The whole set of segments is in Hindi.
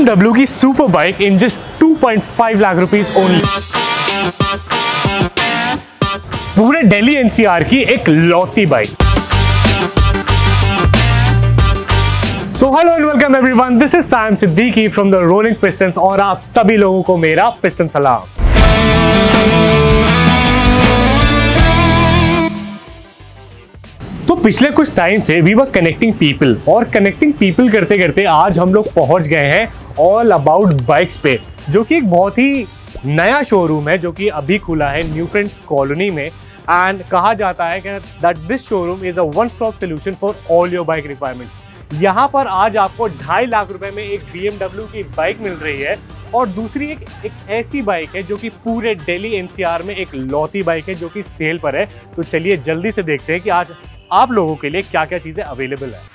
BMW की super bike in just 2.5 lakh rupees only पूरे दिल्ली एनसीआर की एक लौती bike so hello and welcome everyone this is Sam Siddiqui from the Rolling Pistons और आप सभी लोगों को मेरा पिस्टन सलाम तो पिछले कुछ टाइम से वी वर कनेक्टिंग पीपल और कनेक्टिंग पीपल करते करते आज हम लोग पहुँच गए हैं ऑल अबाउट बाइक्स पे, जो कि एक बहुत ही नया शोरूम है, जो कि अभी खुला है न्यू फ्रेंड्स कॉलोनी में। एंड कहा जाता है कि that this showroom is a one stop solution for all your bike requirements यहाँ पर आज आपको ढाई लाख रुपए में एक बी की बाइक मिल रही है और दूसरी एक एक ऐसी बाइक है जो कि पूरे दिल्ली एनसीआर में एक लौती बाइक है जो कि सेल पर है। तो चलिए जल्दी से देखते हैं कि आज आप लोगों के लिए क्या क्या चीज़ें अवेलेबल है?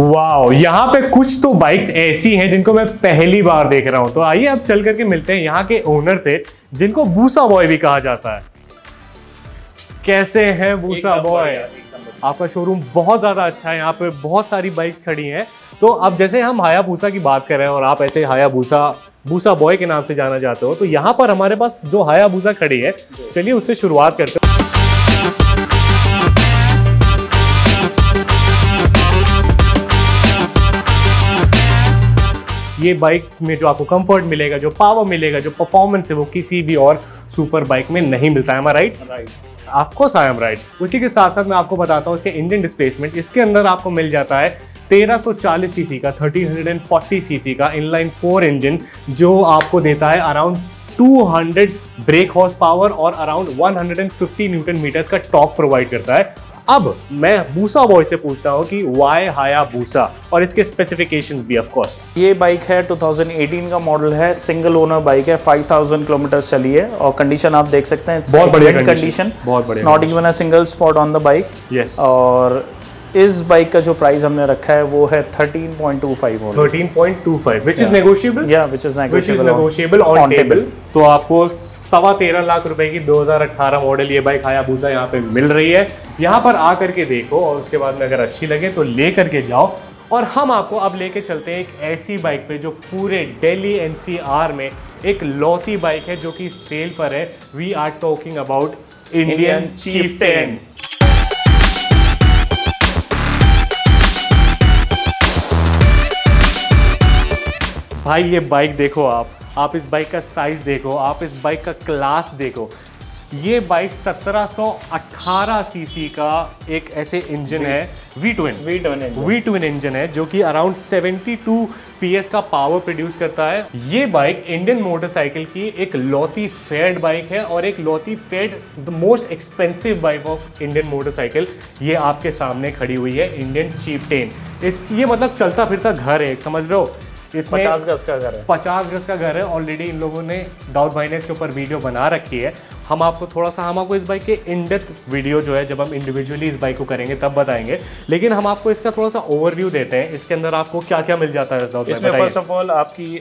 वाओ यहाँ पे कुछ तो बाइक्स ऐसी हैं जिनको मैं पहली बार देख रहा हूँ। तो आइए अब चल करके मिलते हैं यहाँ के ओनर से। जिनको बूसा बॉय भी कहा जाता है। कैसे हैं बूसा बॉय आपका शोरूम बहुत ज़्यादा अच्छा है यहाँ पे बहुत सारी बाइक्स खड़ी हैं। तो अब जैसे हम हाया भूसा की बात कर रहे हैं और आप ऐसे हाया भूसा भूसा बॉय के नाम से जाना चाहते हो तो यहाँ पर हमारे पास जो हाया भूसा खड़ी है चलिए उससे शुरुआत करते हैं। ये बाइक में जो आपको कंफर्ट मिलेगा जो पावर मिलेगा जो परफॉर्मेंस है वो किसी भी और सुपर बाइक में नहीं मिलता है right right of course I am right उसी के साथ साथ मैं आपको बताता हूँ इसके इंजन डिस्प्लेसमेंट इसके अंदर आपको मिल जाता है 1340 सीसी का 1340 सीसी का इनलाइन फोर इंजन जो आपको देता है अराउंड 200 ब्रेक हॉर्स पावर और अराउंड 150 न्यूटन मीटर्स का टॉप प्रोवाइड करता है। अब मैं बूसा बॉय से पूछता हूँ कि वाई हाया बूसा और इसके स्पेसिफिकेशंस भी ऑफ़ कोर्स ये बाइक है 2018 का मॉडल है सिंगल ओनर बाइक है 5000 किलोमीटर चली है और कंडीशन आप देख सकते हैं बहुत बढ़िया कंडीशन बहुत बढ़िया not even a single spot on the bike yes और इस बाइक का जो प्राइस हमने रखा है वो है 13.25 होगा 13.25 which is negotiable? या विच इज़ is negotiable तो आपको सवा तेरह लाख रुपए की 2018 मॉडल ये बाइक हायाबुसा यहाँ पे मिल रही है। यहाँ पर आ करके देखो और उसके बाद में अगर अच्छी लगे तो ले करके जाओ। और हम आपको अब लेके चलते हैं एक ऐसी बाइक पे जो पूरे दिल्ली एनसीआर में एक लौती बाइक है जो कि सेल पर है। We are talking about Indian Chief ten भाई ये बाइक देखो आप। आप इस बाइक का साइज़ देखो आप इस बाइक का क्लास देखो। ये बाइक 1718 सीसी का एक ऐसे इंजन है V twin V turn V twin engine है जो कि अराउंड 72 पीएस का पावर प्रोड्यूस करता है। ये बाइक इंडियन मोटरसाइकिल की एक लौती फेड बाइक है और एक लौती fade the most expensive bike of Indian motorcycle ये आपके सामने खड़ी हुई है इंडियन चीप टेन इस ये मतलब चलता फिरता घर है समझ रहे हो? इसमें पचास गज का घर है। पचास गज का घर है। ऑलरेडी इन लोगों ने दाऊद भाई ने इसके ऊपर वीडियो बना रखी है। हम आपको थोड़ा सा हम आपको इस बाइक के इन डेप्थ वीडियो जो है जब हम इंडिविजुअली इस बाइक को करेंगे तब बताएँगे। लेकिन हम आपको इसका थोड़ा सा ओवरव्यू देते हैं। इसके अंदर आपको क्या क्या मिल जाता है इसमें फ़र्स्ट ऑफ़ ऑल आपकी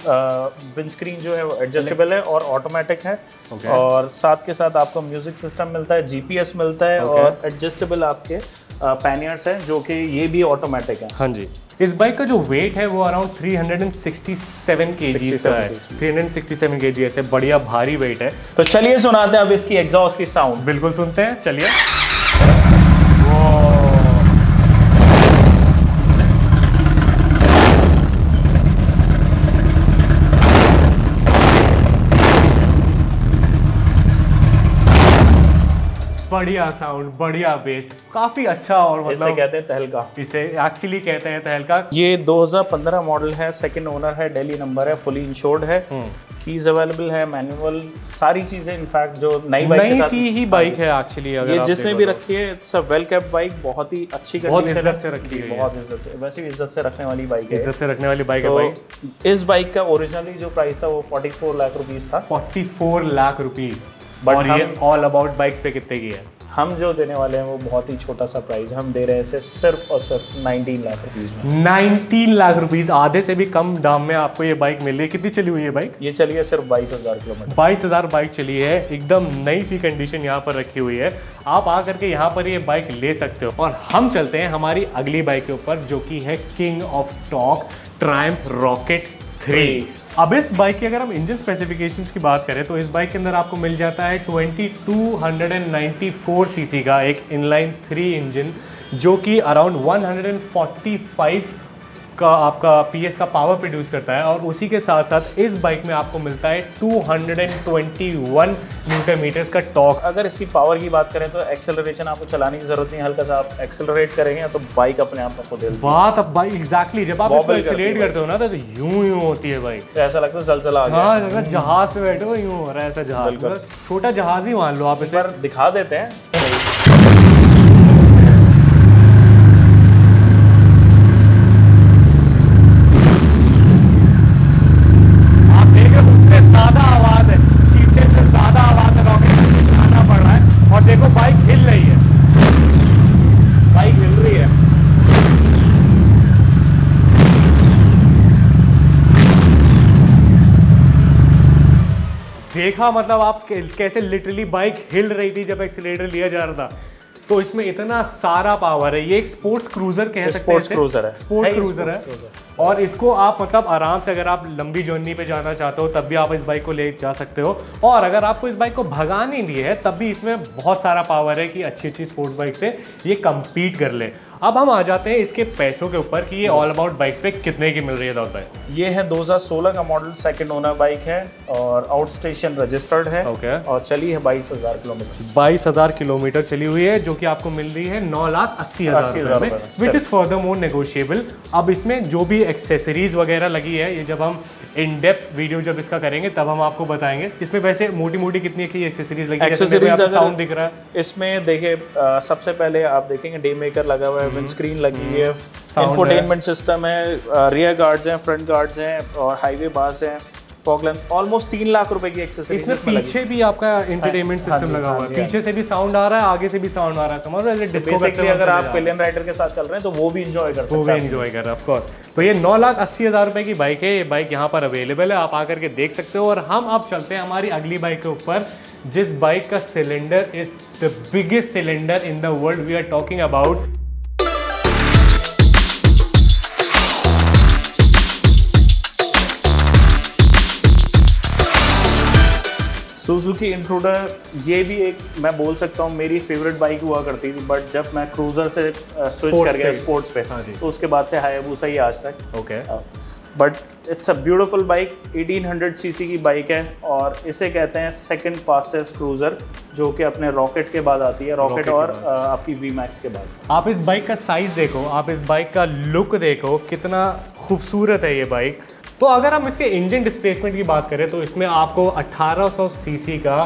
विंड स्क्रीन जो है वो एडजस्टेबल है और ऑटोमेटिक है। Okay. और साथ के साथ आपको म्यूज़िक सिस्टम मिलता है जीपीएस मिलता है Okay. और एडजस्टेबल आपके पैनियर्स हैं जो कि ये भी ऑटोमेटिक है। हाँ जी। इस बाइक का जो वेट है वो अराउंड 367 केजी का है। 367 केजी ऐसे बढ़िया भारी वेट है। तो चलिए सुनाते हैं अब इसकी एग्जॉस्ट की साउंड बिल्कुल सुनते हैं चलिए। बढ़िया साउंड बढ़िया बेस काफ़ी अच्छा और मतलब इसे कहते हैं तहलका। इसे एक्चुअली कहते हैं तहलका। ये 2015 मॉडल है सेकंड ओनर है दिल्ली नंबर है फुली इंश्योर्ड है। कीज अवेलेबल है मैनुअल सारी चीज़ें इनफैक्ट जो नई बाइक नई सी ही बाइक है एक्चुअली अगर ये जिसने भी। रखी है it's a well kept bike बहुत ही अच्छी बहुत इज़्ज़त है। से रखी है। बहुत इज़्ज़त से वैसे भी इज़्ज़त से रखने वाली बाइक है। इज़्ज़त से रखने वाली बाइक है भाई। तो इस बाइक का ओरिजिनली जो प्राइस था वो 44 लाख रुपीस था। 44 लाख रुपीस But और ये ऑल अबाउट बाइक्स पे कितने की है? हम जो देने वाले हैं वो बहुत ही छोटा सा प्राइस हम दे रहे हैं सिर्फ़ और सिर्फ़ 19 लाख रुपीस में। 19 लाख रुपीस आधे से भी कम दाम में आपको ये बाइक मिल रही है। कितनी चली हुई है बाइक ये चलिए सिर्फ़ बाईस हज़ार किलोमीटर। बाईस हज़ार बाइक चली है। एकदम नई सी कंडीशन यहाँ पर रखी हुई है। आप आ करके यहाँ पर ये बाइक ले सकते हो। और हम चलते हैं हमारी अगली बाइक के ऊपर जो की है king of torque Triumph Rocket three अब इस बाइक की अगर हम इंजन स्पेसिफिकेशंस की बात करें तो इस बाइक के अंदर आपको मिल जाता है 2294 सीसी का एक इनलाइन थ्री इंजन जो कि अराउंड 145 का आपका पीएस का पावर प्रोड्यूस करता है और उसी के साथ साथ इस बाइक में आपको मिलता है 221 न्यूटन मीटर्स का टॉक अगर इसकी पावर की बात करें तो एक्सेलरेशन आपको चलाने की ज़रूरत नहीं हल्का सा आप एक्सेलरेट करेंगे तो बाइक अपने आप आपको दे बात अब बाइक एग्जैक्टली जब आप इसको Wobble करती है। ना तो यूँ यूँ होती है बाइक तो ऐसा लगता है जलजला आ गया। हाँ जहाज़ पे बैठे हो यूँ हो रहा है ऐसा जहाज़। छोटा जहाज़ ही मान लो आप इस। दिखा देते हैं। देखा मतलब आप कैसे लिटरली बाइक हिल रही थी जब एक्सीलेटर लिया जा रहा था। तो इसमें इतना सारा पावर है। ये एक स्पोर्ट्स क्रूजर कह सकते हैं स्पोर्ट्स क्रूजर है। स्पोर्ट्स क्रूजर है। और इसको आप मतलब आराम से अगर आप लंबी जर्नी पे जाना चाहते हो तब भी आप इस बाइक को ले जा सकते हो। और अगर आपको इस बाइक को भगानी भी है तब भी इसमें बहुत सारा पावर है कि अच्छी अच्छी स्पोर्ट्स बाइक से ये compete कर ले। अब हम आ जाते हैं इसके पैसों के ऊपर कि ये ऑल अबाउट बाइक्स पे कितने की मिल रही है भाई? ये है 2016 का मॉडल सेकंड ओनर बाइक है और आउट स्टेशन रजिस्टर्ड है ओके और चली है बाईस हज़ार किलोमीटर। बाईस हज़ार किलोमीटर चली हुई है जो कि आपको मिल रही है नौ लाख अस्सी हज़ार में which is further more negotiable अब इसमें जो भी एक्सेसरीज वगैरह लगी है ये जब हम इन डेप्थ वीडियो जब इसका करेंगे तब हम आपको बताएँगे। इसमें वैसे मोटी मोटी कितनी की एक्सेसरीज लगी एक्सेसरीज साउंड दिख रहा है। इसमें देखिए सबसे पहले आप देखेंगे डे मेकर लगा हुआ है विंड स्क्रीन लगी है। इंफोटेनमेंट सिस्टम है। रियर गार्ड्स हैं फ्रंट गार्ड्स हैं और हाईवे बास हैं। फॉग ऑलमोस्ट तीन लाख रुपए की एक्सेसरीज इसमें पीछे भी आपका एंटरटेनमेंट हाँ सिस्टम जी, लगा हाँ हुआ है। हाँ पीछे से भी साउंड आ रहा है आगे से भी साउंड आ रहा है समझ रहे हो? बेसिकली अगर आप पिलियन राइडर के साथ चल रहे हैं तो वो भी इंजॉय कर वो भी हैं। एंजॉय कर रहा है ऑफकोर्स तो ये नौ लाख अस्सी हज़ार रुपए की बाइक है ये बाइक यहाँ पर अवेलेबल है आप आकर के देख सकते हो। और हम अब चलते हैं हमारी अगली बाइक के ऊपर जिस बाइक का cylinder is the biggest cylinder in the world we are talking about Suzuki Intruder ये भी एक मैं बोल सकता हूँ मेरी फेवरेट बाइक हुआ करती थी बट जब मैं क्रूजर से स्विच कर गया स्पोर्ट्स पे हाँ जी। तो उसके बाद से हायाबूसा ही आज तक। Okay but it's a beautiful bike 1800 CC की बाइक है और इसे कहते हैं सेकंड फास्टेस्ट क्रूजर जो कि अपने रॉकेट के बाद आती है। रॉकेट और आपकी वी मैक्स के बाद। आप इस बाइक का साइज़ देखो आप इस बाइक का लुक देखो कितना खूबसूरत है ये बाइक तो अगर हम इसके इंजन डिस्प्लेसमेंट की बात करें तो इसमें आपको 1800 सीसी का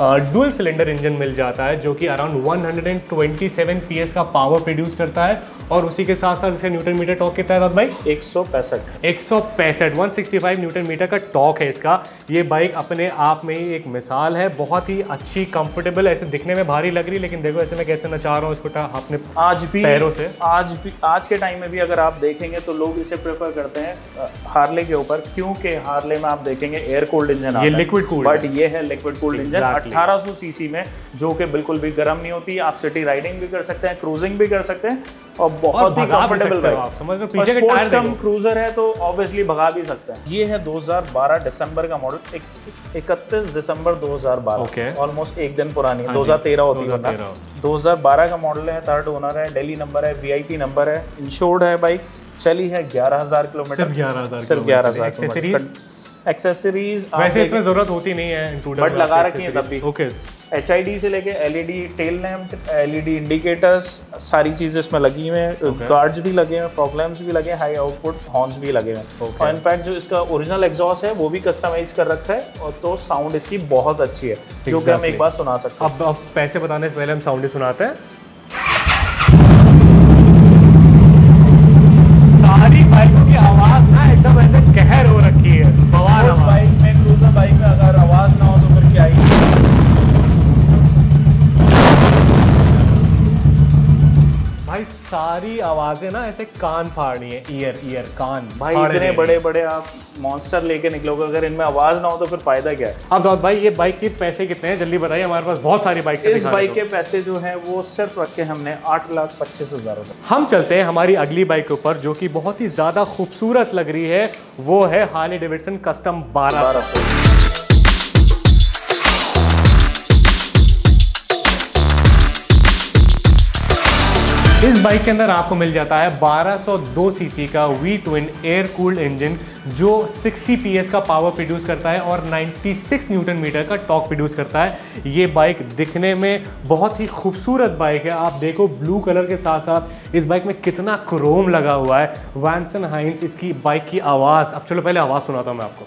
डुअल सिलेंडर इंजन मिल जाता है जो कि अराउंड 127 पीएस का पावर प्रोड्यूस करता है और उसी के साथ साथ इसे न्यूटन मीटर टॉक कितना है भाई? एक सौ पैंसठ। एक सौ पैंसठ one sixty five newton meter का टॉक है इसका। ये बाइक अपने आप में ही एक मिसाल है बहुत ही अच्छी कंफर्टेबल ऐसे दिखने में भारी लग रही लेकिन देखो ऐसे मैं कैसे नचा रहा हूँ इसको अपने आज भी पैरों से। आज भी आज के टाइम में भी अगर आप देखेंगे तो लोग इसे प्रेफर करते हैं हार्ले के ऊपर क्योंकि हार्ले में आप देखेंगे एयर कोल्ड इंजन ये liquid cooled बट ये है लिक्विड कूल्ड इंजन. 1800 सीसी में जो कि बिल्कुल भी गर्म नहीं होती आप सिटी राइडिंग भी कर सकते हैं क्रूजिंग भी कर सकते हैं और बहुत ही कंफर्टेबल बाइक आप, समझ रहे पीछे के कम क्रूजर है तो ऑब्वियसली भगा भी सकते हैं। ये है 2012 दिसंबर का मॉडल इकतीस दिसंबर 2012 Okay. ऑलमोस्ट एक दिन पुरानी है हाँ जी, 2013 होती है। 2013 2012 का मॉडल है थर्ड ओनर है दिल्ली नंबर है वीआईपी नंबर है इंश्योर्ड है बाइक चली है 11000 किलोमीटर। सिर्फ़ 11,000 सिर्फ़। 11000 एक्सेसरीज एक्सेसरीज वैसे इसमें ज़रूरत होती नहीं है इंट्रूडर But लगा रखी है तब भी। ओके एचआईडी से लेके LED tail lamp LED indicators सारी चीज़ें इसमें लगी हुई हैं। गार्ड्स भी लगे हैं लैम्प्स भी लगे हैं हाई आउटपुट हॉर्न्स भी लगे हैं। Okay. और इनफैक्ट जो इसका ओरिजिनल एग्जॉस्ट है वो भी कस्टमाइज कर रखा है और तो साउंड इसकी बहुत अच्छी है जो कि हम एक बार सुना सकते हैं। अब अब पैसे बताने से पहले हम साउंड ही सुनाते हैं। सारी आवाज़ें ना ऐसे कान फाड़नी है ईयर ईयर कान भाई इतने बड़े बड़े आप मॉन्स्टर लेके निकलोगे अगर इनमें आवाज़ ना हो तो फिर फ़ायदा क्या है? अब दाऊद भाई ये बाइक के पैसे कितने हैं? जल्दी बताइए हमारे पास बहुत सारी बाइक इस बाइक के पैसे जो है वो सिर्फ़ रखे हमने आठ लाख पच्चीस हज़ार रुपए। हम चलते हैं हमारी अगली बाइक के ऊपर जो की बहुत ही ज़्यादा खूबसूरत लग रही है वो है हार्ले डेविडसन कस्टम 12 बारह सौ। इस बाइक के अंदर आपको मिल जाता है 1202 सीसी का V twin air cooled engine जो 60 पीएस का पावर प्रोड्यूस करता है और 96 न्यूटन मीटर का टॉक प्रोड्यूस करता है। ये बाइक दिखने में बहुत ही खूबसूरत बाइक है। आप देखो ब्लू कलर के साथ साथ इस बाइक में कितना क्रोम लगा हुआ है। वैंसन हाइंस इसकी बाइक की आवाज़, अब चलो पहले आवाज़ सुनाता हूँ मैं आपको।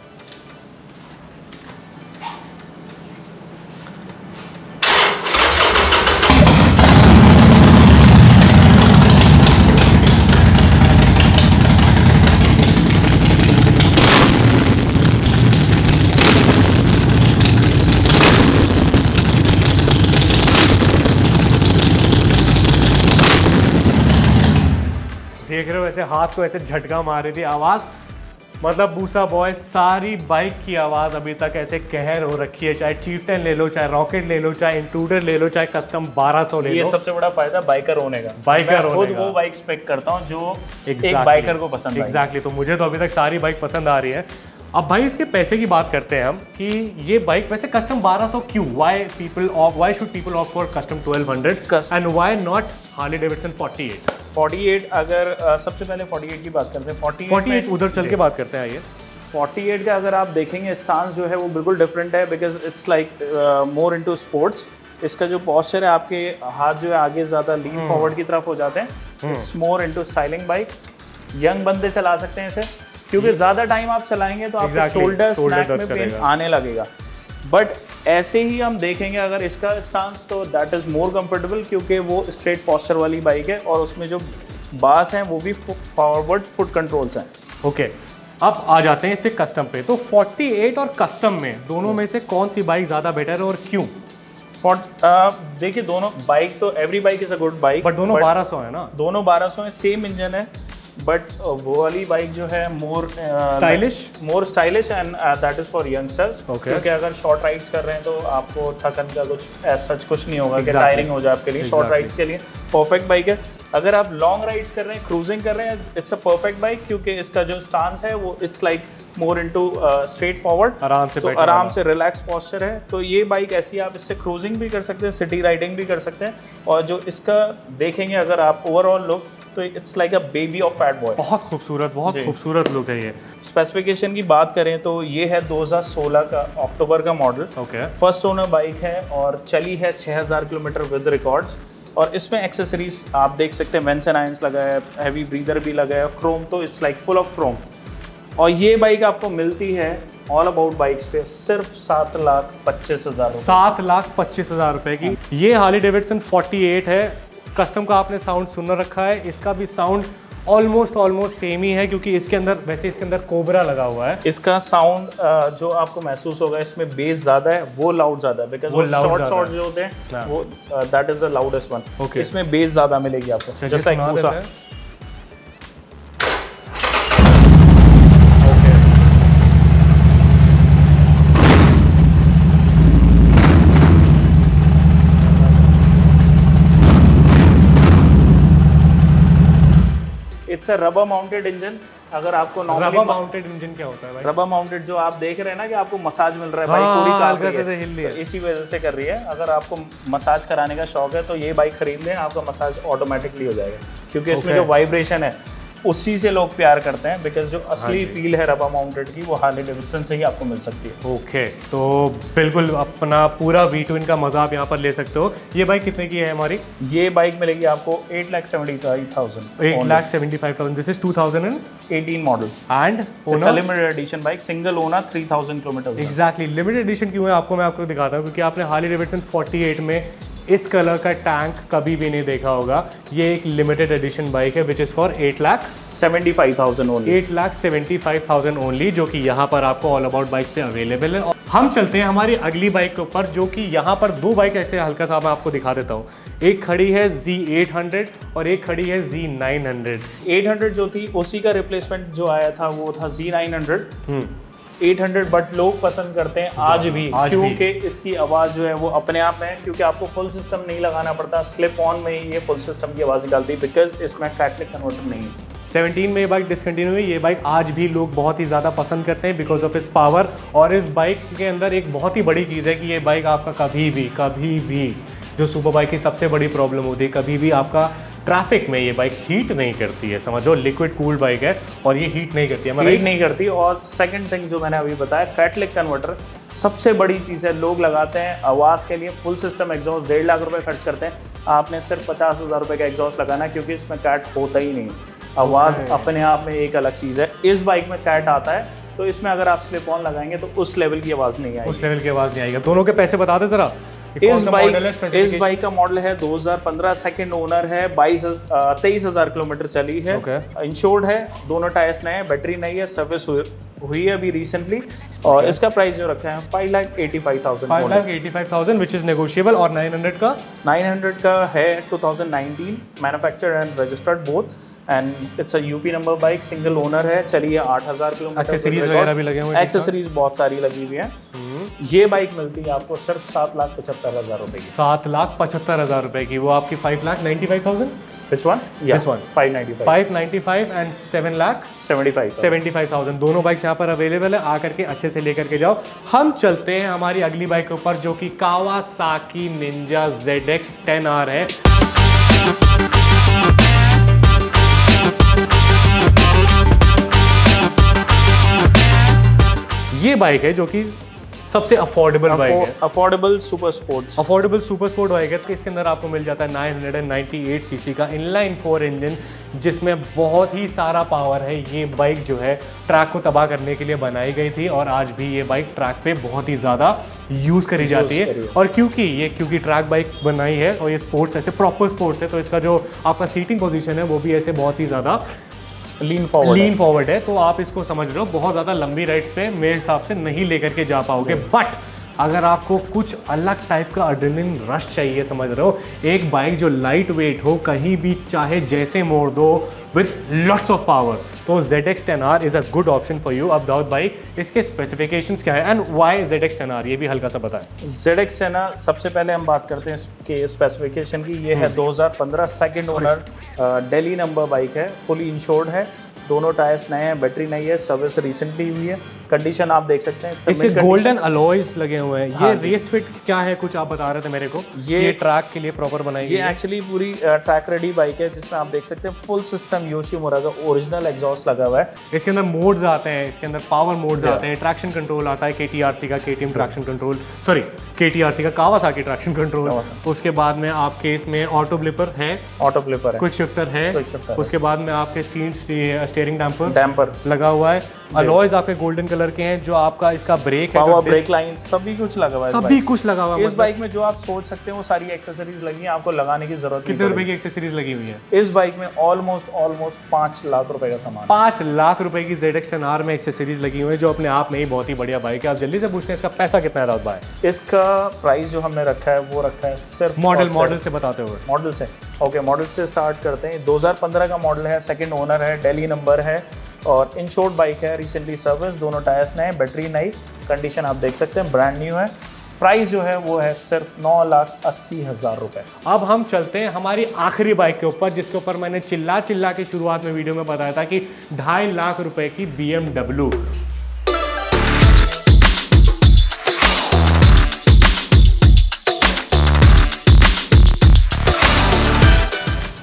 ऐसे हाथ को ऐसे झटका मार रही थी आवाज़। मतलब बूसा बॉय सारी बाइक की आवाज़ अभी तक ऐसे कहर हो रखी है चाहे चीफ्टन ले लो चाहे रॉकेट ले लो चाहे इंट्रूडर ले लो चाहे कस्टम 1200 ले ये लो। सबसे बड़ा फ़ायदा बाइकर होने का। बाइकर खुद होने का। वो बाइक स्पेक करता हूँ जो exactly, एक बाइकर को पसंद एग्जैक्टली तो मुझे तो अभी तक सारी बाइक पसंद आ रही है। अब भाई इसके पैसे की बात करते हैं हम कि ये बाइक वैसे कस्टम 1200 क्यों? Why people of why should people of for custom 1200 and why not Harley Davidson 48 48 अगर सबसे पहले 48 की बात करते हैं। 48 48 उधर चल के बात करते हैं आइए। 48 का अगर आप देखेंगे स्टांस जो है वो बिल्कुल डिफरेंट है because it's like more into sports इसका जो पॉस्चर है आपके हाथ जो है आगे ज़्यादा लीन। फॉरवर्ड की तरफ़ हो जाते हैं। It's more into styling bike young बंदे चला सकते हैं इसे। क्योंकि ज़्यादा टाइम आप चलाएँगे तो आपके शोल्डर स्नैक में पेन आने लगेगा। बट ऐसे ही हम देखेंगे अगर इसका स्टांस तो दैट इज़ मोर कंफर्टेबल क्योंकि वो स्ट्रेट पॉस्चर वाली बाइक है और उसमें जो बास हैं वो भी फॉरवर्ड फुट कंट्रोल्स हैं। ओके अब आ जाते हैं इस पे कस्टम पे। तो 48 और कस्टम में दोनों में से कौन सी बाइक ज़्यादा बेटर है और क्यों? देखिए दोनों बाइक तो every bike is a good bike but दोनों 1200 है ना? दोनों 1200 है सेम इंजन है। बट वो वाली बाइक जो है more stylish more stylish and that is for youngsters क्योंकि अगर शॉर्ट राइड्स कर रहे हैं तो आपको थकन का कुछ सच कुछ नहीं होगा कि टायरिंग हो जाए आपके लिए। Short Exactly. राइड्स के लिए परफेक्ट बाइक है। अगर आप लॉन्ग राइड्स कर रहे हैं क्रूजिंग कर रहे हैं इट्स अ परफेक्ट बाइक क्योंकि इसका जो स्टांस है वो it's like more into straight forward आराम से तो आराम से रिलैक्स पॉस्चर है। तो ये बाइक ऐसी आप इससे क्रूजिंग भी कर सकते हैं सिटी राइडिंग भी कर सकते हैं। और जो इसका देखेंगे अगर आप ओवरऑल लुक तो it's like a baby of Fat Boy बहुत खूबसूरत बहुत खूबसूरत लुक है ये। स्पेसिफिकेशन की बात करें तो ये है 2016 का अक्टूबर का model okay first owner bike है और चली है 6000 किलोमीटर विद रिकॉर्ड्स और इसमें एक्सेसरीज आप देख सकते हैं वेंसन आयंस लगा है हैवी ब्रीदर भी लगा है क्रोम तो it's like full of chrome और ये बाइक आपको मिलती है ऑल अबाउट बाइक्स पे सिर्फ़ सात लाख पच्चीस हज़ार सात लाख पच्चीस हज़ार रुपए की। ये हार्ली डेविडसन 48 है कस्टम का आपने साउंड सुन रखा है। इसका भी साउंड ऑलमोस्ट ऑलमोस्ट सेम ही है क्योंकि इसके अंदर वैसे इसके अंदर कोबरा लगा हुआ है। इसका साउंड जो आपको महसूस होगा इसमें बेस ज़्यादा है वो लाउड ज़्यादा है बिकॉज़ वो शॉर्ट शॉर्ट जो होते हाँ। हैं। वो that is the loudest one इसमें बेस ज़्यादा मिलेगी आपको just like it's a rubber mounted engine अगर आपको रबर माउंटेड इंजन क्या होता है भाई? रबर माउंटेड जो आप देख रहे हैं ना कि आपको मसाज मिल रहा है हाँ, बाइक पूरी कार रही से हिल रही है। है। तो इसी वजह से कर रही है। अगर आपको मसाज कराने का शौक है तो ये बाइक खरीद लें आपका मसाज ऑटोमेटिकली हो जाएगा। क्योंकि इसमें जो वाइब्रेशन है उसी से लोग प्यार करते हैं बिकॉज़ जो असली फील है रबर माउंटेड की वो हार्ले डेविडसन से ही आपको मिल सकती है। ओके तो बिल्कुल अपना पूरा वी टू का मज़ा आप यहाँ पर ले सकते हो। ये बाइक कितने की है हमारी? ये बाइक मिलेगी आपको eight lakh seventy five thousand eight lakh seventy five thousand this is two thousand and eighteen model and limited edition bike single owner three thousand kilometer exactly limited edition क्यों है? आपको मैं आपको दिखाता हूँ क्योंकि आपने हार्ली डेविडसन 48 में इस कलर का टैंक कभी भी नहीं देखा होगा। ये एक लिमिटेड एडिशन बाइक है which is for eight lakh seventy five thousand only eight lakh seventy five thousand only जो कि यहाँ पर आपको ऑल अबाउट बाइक्स पे अवेलेबल है। और हम चलते हैं हमारी अगली बाइक के ऊपर जो कि यहाँ पर दो बाइक ऐसे हल्का सा मैं आपको दिखा देता हूँ। एक खड़ी है Z800 और एक खड़ी है Z900 800 जो थी उसी का रिप्लेसमेंट जो आया था वो था Z900 हम्म। 800 बट लोग पसंद करते हैं आज भी क्योंकि इसकी आवाज़ जो है वो अपने आप में क्योंकि आपको फुल सिस्टम नहीं लगाना पड़ता स्लिप ऑन में ही ये फुल सिस्टम की आवाज़ निकालती है बिकॉज़ इसमें कैटलिक कन्वर्टर नहीं है। 17 में ये बाइक डिसकंटिन्यू हुई ये बाइक आज भी लोग बहुत ही ज़्यादा पसंद करते हैं बिकॉज़ ऑफ़ इस पावर और इस बाइक के अंदर एक बहुत ही बड़ी चीज़ है कि ये बाइक आपका कभी भी कभी भी जो सुपर बाइक की सबसे बड़ी प्रॉब्लम होती है कभी भी आपका ट्रैफ़िक में ये बाइक हीट नहीं करती है समझो लिक्विड कूल्ड बाइक है और ये हीट नहीं करती है हीट नहीं करती। और सेकंड थिंग जो मैंने अभी बताया कैटलिक कन्वर्टर सबसे बड़ी चीज़ है लोग लगाते हैं आवाज़ के लिए फुल सिस्टम एग्जॉस्ट डेढ़ लाख रुपए खर्च करते हैं। आपने सिर्फ़ पचास हज़ार रुपये का एग्जॉस्ट लगाना है क्योंकि इसमें कैट होता ही नहीं। आवाज़ Okay. अपने आप में एक अलग चीज़ है। इस बाइक में कैट आता है तो इसमें अगर आप स्लिप ऑन लगाएँगे तो उस लेवल की आवाज़ नहीं आएगी। उस लेवल की आवाज़ नहीं आएगा। दोनों के पैसे बता दे जरा। इस बाइक इस बाइक का मॉडल है? 2015 सेकंड ओनर है बाईस तेईस हज़ार किलोमीटर चली है। Okay. इंश्योर्ड है दोनों टायर्स नए हैं बैटरी नई है सर्विस हुई, है अभी रिसेंटली और इसका प्राइस जो रखा है five lakh eighty five five thousand lakh eighty five thousand which is negotiable और नाइन हंड्रेड का? नाइन हंड्रेड का है 2019 manufacture and registered both and it's a UP number bike single owner है। चलिए आठ हज़ार किलोमीटर Accessories वगैरह भी लगे हुए एक्सेसरीज बहुत सारी लगी हुई है। ये बाइक मिलती है आपको सिर्फ़ सात लाख पचहत्तर हज़ार रुपए की। सात लाख पचहत्तर हज़ार रुपए की। वो आपकी five lakh ninety five thousand Which one? Yeah. This one. 595. Five ninety five and seven lakh 75. Seventy five thousand दोनों बाइक्स यहाँ पर अवेलेबल है। आकर के अच्छे से लेकर के जाओ। हम चलते हैं हमारी अगली बाइक के ऊपर जो कि कावासाकी निंजा ZX 10R है। ये बाइक है जो कि सबसे अफोर्डेबल बाइक है। Affordable super sports affordable super sport bike है तो इसके अंदर आपको मिल जाता है 998 सीसी का इनलाइन फोर इंजन जिसमें बहुत ही सारा पावर है। ये बाइक जो है ट्रैक को तबाह करने के लिए बनाई गई थी और आज भी ये बाइक ट्रैक पे बहुत ही ज़्यादा यूज़ करी जाती है। है। और क्योंकि ये क्योंकि ट्रैक बाइक बनाई है और ये स्पोर्ट्स ऐसे प्रॉपर स्पोर्ट्स है तो इसका जो आपका सीटिंग पोजीशन है वो भी ऐसे बहुत ही ज़्यादा लीन फॉरवर्ड लीन फॉरवर्ड है तो आप इसको समझ रहे हो बहुत ज़्यादा लंबी राइड्स पे मेरे हिसाब से नहीं लेकर के जा पाओगे बट अगर आपको कुछ अलग टाइप का अड्रेनलिन रश चाहिए समझ रहे हो? एक बाइक जो लाइट वेट हो कहीं भी चाहे जैसे मोड़ दो विथ लॉट्स ऑफ़ पावर तो Z X ten R is a good option for you अब दाऊद भाई इसके स्पेसिफिकेशन क्या है and why Z X ten R ये भी हल्का सा बताएँ। जेड एक्स टेन आर सबसे पहले हम बात करते हैं इसके स्पेसिफिकेशन की। ये है 2015 second owner Delhi number bike है फुली इंश्योर्ड है दोनों टायर्स नए हैं बैटरी नई है सर्विस रिसेंटली हुई है। कंडीशन आप देख सकते हैं condition. गोल्डन अलॉयज लगे हुए हैं। ये हाँ। रेस फिट क्या है कुछ आप बता रहे थे मेरे को? ये- ये ट्रैक के लिए प्रॉपर बनाई ये एक्चुअली पूरी ट्रैक रेडी बाइक है जिसमें आप देख सकते हैं फुल सिस्टम योशीमुरा का ओरिजिनल एग्जॉस्ट लगा हुआ है। इसके अंदर मोड्स आते हैं इसके अंदर पावर मोड्स आते हैं ट्रैक्शन कंट्रोल आता है के का के ट्रैक्शन कंट्रोल सॉरी के का कावासाकी ट्रैक्शन कंट्रोल उसके बाद में आपके इसमें ऑटो ब्लिपर है। ऑटो फ्लिपर है। क्विक शिफ्टर है। है। उसके बाद में आपके स्टीयरिंग डैम्पर डैम्पर्स लगा हुआ है। अलॉयज आपके गोल्डन कलर के हैं जो आपका इसका ब्रेक है पावर ब्रेक लाइन सभी कुछ लगा हुआ है सभी कुछ लगा हुआ है इस मतलब बाइक में जो आप सोच सकते हैं वो सारी एक्सेसरीज लगी हैं आपको लगाने की ज़रूरत कितने रुपए की एक्सेसरीज लगी हुई है? इस बाइक में ऑलमोस्ट ऑलमोस्ट पाँच लाख रुपए का सामान है। पाँच लाख रुपए की जेड एक्स में एक्सेसरीज लगी हुई है जो अपने आप में ही बहुत ही बढ़िया बाइक है। आप जल्दी से पूछते हैं इसका पैसा कितना है राउत भाई? इसका प्राइस जो हमने रखा है वो रखा है सिर्फ़ मॉडल मॉडल से बताते हुए। मॉडल से। ओके मॉडल से स्टार्ट करते हैं। 2015 का मॉडल है सेकंड ओनर है दिल्ली नंबर है। और इन शोर्ट बाइक है रिसेंटली सर्विस दोनों टायर्स नए बैटरी नई कंडीशन आप देख सकते हैं ब्रांड न्यू है। प्राइस जो है वो है सिर्फ़ नौ लाख अस्सी हज़ार रुपये अब हम चलते हैं हमारी आखिरी बाइक के ऊपर, जिसके ऊपर मैंने चिल्ला चिल्ला के शुरुआत में वीडियो में बताया था कि ढाई लाख रुपए की बी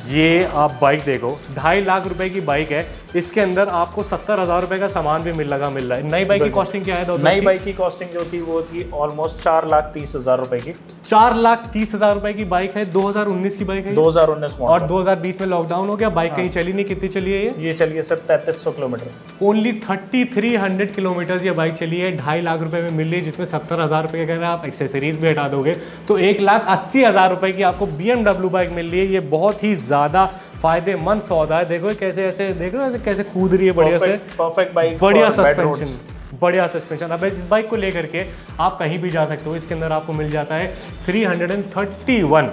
ये आप बाइक देखो ढाई लाख रुपए की बाइक है। इसके अंदर आपको सत्तर हज़ार रुपए का सामान भी मिल लगा मिल रहा है। नई बाइक की कॉस्टिंग क्या है नई बाइक की कॉस्टिंग जो थी वो थी ऑलमोस्ट चार लाख तीस हज़ार रुपये की। चार लाख तीस हज़ार रुपए की बाइक है 2019 की बाइक है ये? 2019 और मॉडल 2020 में लॉकडाउन हो गया बाइक कहीं चली नहीं कितनी चली है ये? ये चलिए सर तैंतीस सौ kilometre. Only thirty three hundred kilometre ये बाइक चली है ढाई लाख रुपए में मिल रही है जिसमें सत्तर हज़ार रुपये के अगर आप एक्सेसरीज भी हटा दोगे तो एक लाख अस्सी हज़ार रुपये की आपको बी बाइक मिल रही है। ये बहुत ही ज़्यादा फ़ायदेमंद सौदा है। देखो कैसे ऐसे देख रहे हो ऐसे कैसे कूद रही है बढ़िया से। परफेक्ट बाइक बढ़िया सस्पेंशन बढ़िया सस्पेंशन अब इस बाइक को लेकर के आप कहीं भी जा सकते हो इसके अंदर आपको मिल जाता है 331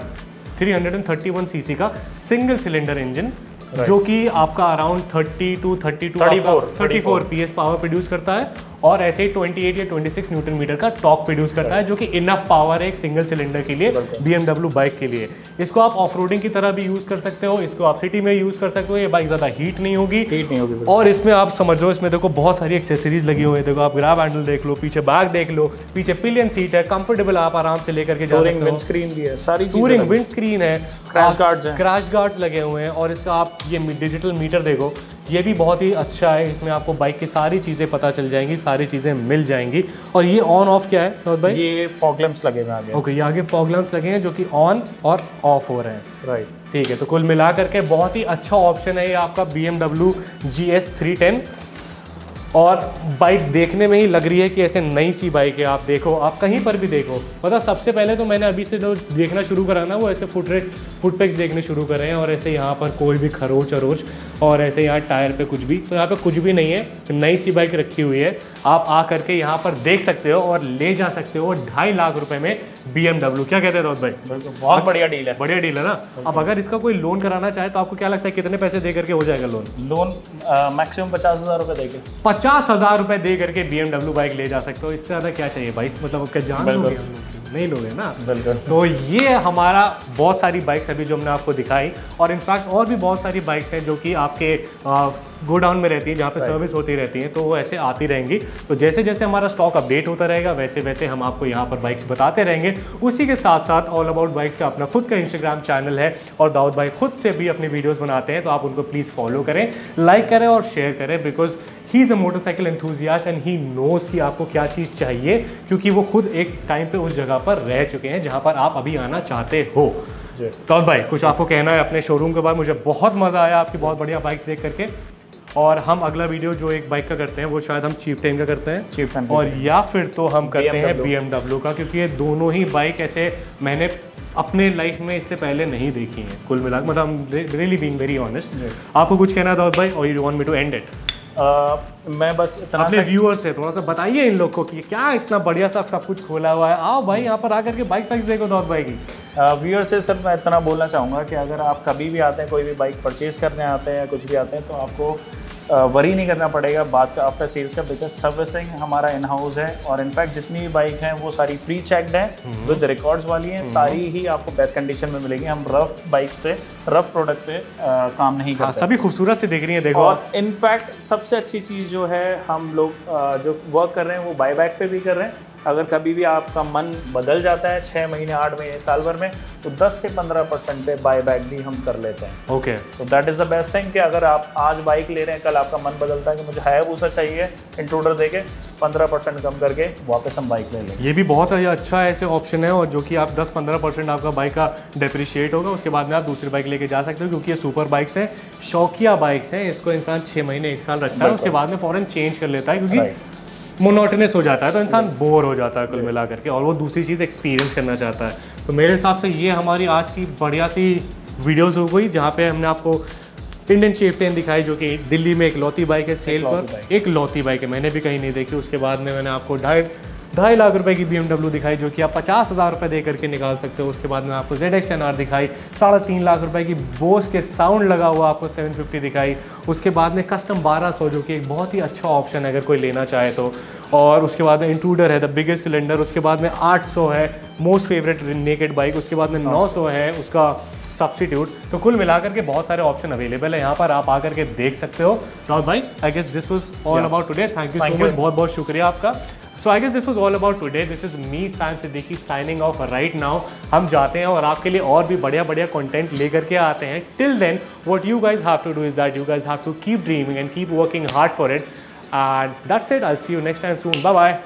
331 सीसी का सिंगल सिलेंडर इंजन जो कि आपका around 30 to 32 34, 34 PS power produce करता है। और ऐसे ही 28 या 26 न्यूटन मीटर का टॉक प्रोड्यूस करता है जो कि इनफ पावर है एक सिंगल सिलेंडर के लिए BMW बाइक के लिए। इसको आप ऑफ़ की तरह भी यूज़ कर सकते हो इसको आप सिटी में यूज़ कर सकते हो ये बाइक ज़्यादा हीट नहीं होगी। हीट नहीं होगी और इसमें आप समझ लो इसमें देखो बहुत सारी एक्सेसरीज लगी हुई है। देखो आप ग्राफ हैंडल देख लो पीछे बैग देख लो पीछे पिलियन सीट है कंफर्टेबल आप आराम से लेकर के जा सकते हो। स्क्रीन भी है सारी टूरिंग विंड स्क्रीन है। Crash guards क्रैश गार्ड्स लगे हुए हैं और इसका आप ये डिजिटल मीटर देखो ये भी बहुत ही अच्छा है इसमें आपको बाइक की सारी चीज़ें पता चल जाएँगी सारी चीज़ें मिल जाएँगी। और ये ऑन ऑफ़ क्या है नौत भाई ये फॉग लैम्प्स लगे हुए हैं आगे। ओके ये आगे फॉग लैम्प्स लगे हैं जो कि ऑन और ऑफ़ हो रहे हैं। राइट ठीक है तो कुल मिला करके बहुत ही अच्छा ऑप्शन है ये आपका B M W G S three ten और बाइक देखने में ही लग रही है कि ऐसे नई सी बाइक है, आप देखो, आप कहीं पर भी देखो। पता सबसे पहले तो मैंने अभी से जो देखना शुरू करा ना, वो ऐसे फुट रेट फुट पैक्स देखने शुरू करे हैं और ऐसे यहाँ पर कोई भी खरोच अरोच और ऐसे यहाँ टायर पे कुछ भी तो यहाँ पे कुछ भी नहीं है, नई सी बाइक रखी हुई है। आप आ करके यहाँ पर देख सकते हो और ले जा सकते हो ढाई लाख रुपए में बीएमडब्ल्यू क्या कहते हैं रोहित भाई? बहुत बढ़िया डील है। बढ़िया डील है ना? अब अगर इसका कोई लोन कराना चाहे तो आपको क्या लगता है कितने पैसे दे करके हो जाएगा लोन लोन मैक्सिमम पचास हज़ार रुपए देके। पचास हज़ार रुपए दे करके BMW बाइक ले जा सकते हो। इससे ज़्यादा क्या चाहिए भाई? मतलब क्या जान नहीं लोगे ना। बिल्कुल। तो ये हमारा बहुत सारी बाइक्स अभी जो हमने आपको दिखाई और इनफैक्ट और भी बहुत सारी बाइक्स हैं जो कि आपके गोडाउन में रहती हैं जहाँ पे सर्विस होती रहती हैं तो वो ऐसे आती रहेंगी। तो जैसे जैसे हमारा स्टॉक अपडेट होता रहेगा वैसे वैसे हम आपको यहाँ पर बाइक्स बताते रहेंगे। उसी के साथ साथ ऑल अबाउट बाइक्स का अपना खुद का इंस्टाग्राम चैनल है और दाऊद भाई खुद से भी अपनी वीडियोज़ बनाते हैं तो आप उनको प्लीज़ फॉलो करें लाइक करें और शेयर करें because he is a motorcycle enthusiast and he knows कि आपको क्या चीज़ चाहिए क्योंकि वो खुद एक टाइम पे उस जगह पर रह चुके हैं जहाँ पर आप अभी आना चाहते हो। तो भाई कुछ आपको कहना है अपने शोरूम के बाद मुझे बहुत मज़ा आया आपकी बहुत बढ़िया बाइक्स देख करके। और हम अगला वीडियो जो एक बाइक का करते हैं वो शायद हम चीप टेन का करते हैं। चीप टेन और या फिर तो हम करते हैं बी का क्योंकि ये दोनों ही बाइक ऐसे मैंने अपने लाइफ में इससे पहले नहीं देखी हैं कुल मिला के, मतलब रियली बीइंग वेरी ऑनेस्ट आपको कुछ कहना दाऊद भाई और you want me to end it मैं बस इतना अपने व्यूअर्स से थोड़ा सा बताइए इन लोग को कि क्या इतना बढ़िया सा सब कुछ खोला हुआ है। आओ भाई यहाँ पर आकर के बाइक साइज़ देखो नॉर्थ बाइक की। व्यूअर से सर मैं इतना बोलना चाहूँगा कि अगर आप कभी भी आते हैं कोई भी बाइक परचेज करने आते हैं या कुछ भी आते हैं तो आपको वरी नहीं करना पड़ेगा बात का आफ्टर सेल्स का बिकॉज़ सर्विसिंग हमारा इन हाउस है और इनफैक्ट जितनी भी बाइक हैं वो सारी प्री चेक्ड है विद रिकॉर्ड्स वाली हैं सारी ही आपको बेस्ट कंडीशन में मिलेगी। हम रफ बाइक पे रफ प्रोडक्ट पे आ, काम नहीं हाँ करते। सभी खूबसूरत से देख रही है देखो। और इनफैक्ट सबसे अच्छी चीज़ जो है हम लोग जो वर्क कर रहे हैं वो बाई बैक पे भी कर रहे हैं। अगर कभी भी आपका मन बदल जाता है छः महीने आठ महीने साल भर में तो 10 से 15 परसेंट पे बाय बैक भी हम कर लेते हैं। Okay. So that is the best thing कि अगर आप आज बाइक ले रहे हैं कल आपका मन बदलता है कि मुझे हायाबूसा चाहिए इंट्रूडर देके 15 परसेंट कम करके वापस हम बाइक ले लेंगे। ये भी बहुत ही अच्छा ऐसे ऑप्शन है और जो कि आप 10-15 परसेंट आपका बाइक का डेप्रिशिएट होगा उसके बाद में आप दूसरी बाइक लेके जा सकते हो क्योंकि ये सुपर बाइक्स हैं शौकिया बाइक्स हैं इसको इंसान छः महीने एक साल रखता है उसके बाद में फ़ौरन चेंज कर लेता है क्योंकि. मोनोटनस हो जाता है तो इंसान बोर हो जाता है कुल मिला करके और वो दूसरी चीज़ एक्सपीरियंस करना चाहता है। तो मेरे हिसाब से ये हमारी आज की बढ़िया सी वीडियोस हो गई जहाँ पे हमने आपको इंडियन चेफ टेन दिखाई जो कि दिल्ली में एक लौती बाइक है सेल पर एक लौती बाइक है मैंने भी कहीं नहीं देखी उसके बाद में मैंने आपको ढाई ढाई लाख रुपए की बी दिखाई जो कि आप पचास हज़ार रुपये दे करके निकाल सकते हो। उसके बाद में आपको जेड एक्स दिखाई साढ़े तीन लाख रुपए की बोस के साउंड लगा हुआ आपको 750 दिखाई। उसके बाद में कस्टम 1200 जो कि एक बहुत ही अच्छा ऑप्शन है अगर कोई लेना चाहे तो। और उसके बाद में इंट्रूडर है द बिगेस्ट सिलेंडर उसके बाद में 800 है मोस्ट फेवरेट नेकेड बाइक उसके बाद में 900 है उसका सब्सिट्यूट तो कुल मिलाकर के बहुत सारे ऑप्शन अवेलेबल है यहाँ पर आप आकर के देख सकते हो। राहुल भाई I guess this was all about today thank you so much बहुत बहुत शुक्रिया आपका। So I guess this was all about today this is me Sam Siddiqui signing off right now हम जाते हैं और आपके लिए और भी बढ़िया बढ़िया कंटेंट लेकर के आते हैं. Till then what you guys have to do is that you guys have to keep dreaming and keep working hard for it and that's it I see you next time soon bye bye